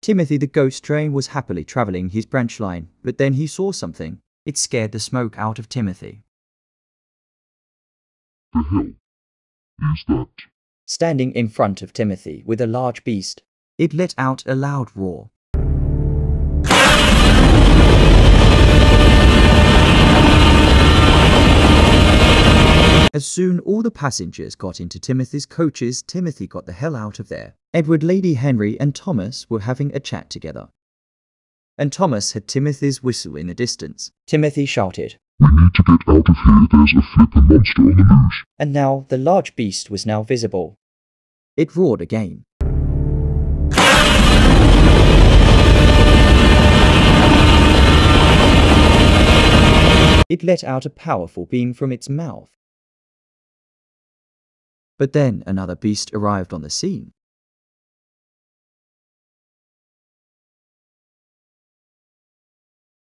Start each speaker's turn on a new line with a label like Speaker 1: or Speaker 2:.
Speaker 1: Timothy the ghost train was happily traveling his branch line, but then he saw something. It scared the smoke out of Timothy.
Speaker 2: The hell is that?
Speaker 1: Standing in front of Timothy with a large beast, it let out a loud roar. As soon all the passengers got into Timothy's coaches, Timothy got the hell out of there. Edward, Lady Henry, and Thomas were having a chat together. And Thomas had Timothy's whistle in the distance. Timothy shouted,
Speaker 2: We need to get out of here. There's a flippin' monster on the loose.
Speaker 1: and now the large beast was now visible. It roared again. It let out a powerful beam from its mouth. But then another beast arrived on the scene.